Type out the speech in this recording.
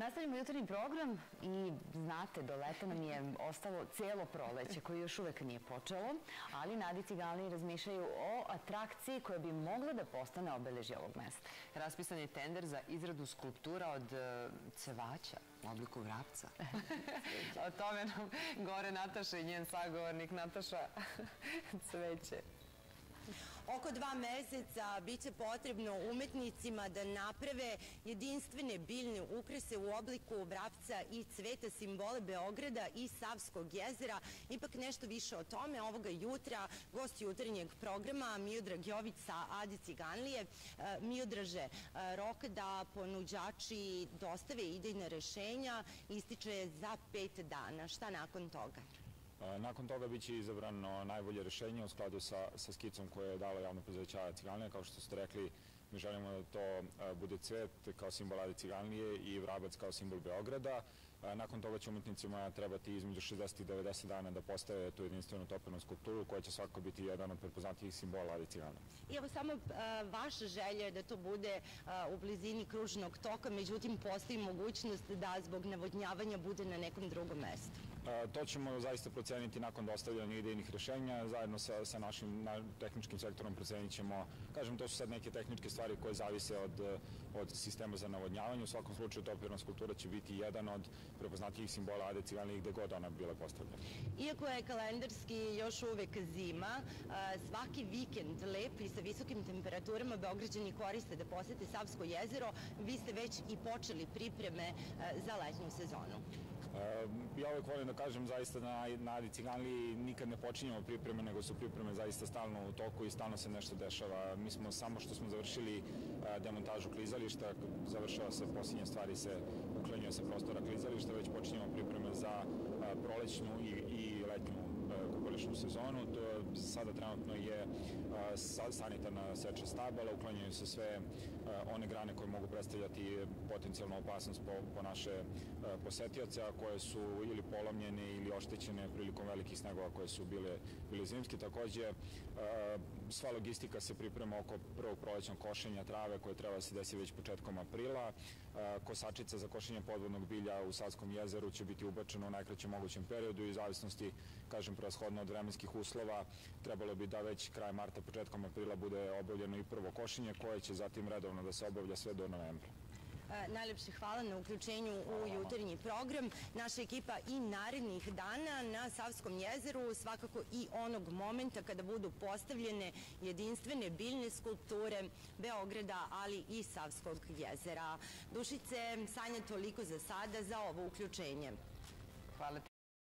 Nastavljamo jutarnji program i znate, do leta nam je ostalo celo proleće koje još uvek nije počelo, ali Nadi Cigalni razmišljaju o atrakciji koja bi mogla da postane obeležje ovog mesta. Raspisan je tender za izradu skulptura od e, cevaća u obliku vrapca. o tome nam gore Nataša i njen sagovornik Nataša Cveće. Oko dva meseca biće potrebno umetnicima da naprave jedinstvene biljne ukrese u obliku vrapca i cveta simbole Beograda i Savskog jezera. Ipak nešto više o tome ovoga jutra gost jutarnjeg programa Miodrag Jović sa Adi Ciganlije. E, Miodraže, e, rok da ponuđači dostave idejne rešenja ističe za pet dana. Šta nakon toga? Nakon toga biće izabrano najbolje rešenje u skladu sa, sa skicom koje je dalo javno prezaveća Ciganlija. Kao što ste rekli, mi želimo da to bude cvet kao simbol Adi Ciganlije i vrabac kao simbol Beograda. Nakon toga će umetnicima trebati između 60 i 90 dana da postave tu jedinstvenu topenu skulpturu koja će svakako biti jedan od prepoznatijih simbola Adi Ciganlije. I evo samo vaša želja je da to bude u blizini kružnog toka, međutim postoji mogućnost da zbog navodnjavanja bude na nekom drugom mestu. To ćemo zaista proceniti nakon dostavljanja idejnih rešenja. Zajedno sa, sa našim na, tehničkim sektorom procenit ćemo, kažem, to su sad neke tehničke stvari koje zavise od, od sistema za navodnjavanje. U svakom slučaju topirna skulptura će biti jedan od prepoznatijih simbola Ade Ciganlije gde god ona bila postavljena. Iako je kalendarski još uvek zima, svaki vikend lep i sa visokim temperaturama Beograđani koriste da posete Savsko jezero. Vi ste već i počeli pripreme za letnju sezonu. Ja uvek volim da kažem zaista na, na Adi Ciganliji nikad ne počinjemo pripreme, nego su pripreme zaista stalno u toku i stalno se nešto dešava. Mi smo samo što smo završili demontažu klizališta, završava se posljednje stvari, se uklanjuje se prostora klizališta, već počinjemo pripreme za prolećnu i, i letnju kupališnu sezonu. To sada trenutno je sanitarna seča stabala, uklanjaju se sve one grane koje mogu predstavljati potencijalnu opasnost po, po naše posetioce, a koje su ili polomljene ili oštećene prilikom velikih snegova koje su bile, bile zimske. Takođe, sva logistika se priprema oko prvog prolećnog košenja trave koje treba da se desi već početkom aprila. Kosačica za košenje podvodnog bilja u Savskom jezeru će biti ubačena u najkraćem mogućem periodu i zavisnosti, kažem, prevashodno od vremenskih uslova, trebalo bi da već kraj marta, početkom aprila bude obavljeno i prvo košenje koje će zatim redovno da se obavlja sve do novembra. Najlepše hvala na uključenju u jutarnji program. Naša ekipa i narednih dana na Savskom jezeru, svakako i onog momenta kada budu postavljene jedinstvene biljne skulpture Beograda, ali i Savskog jezera. Dušice, Sanja, toliko za sada za ovo uključenje. Hvala ti.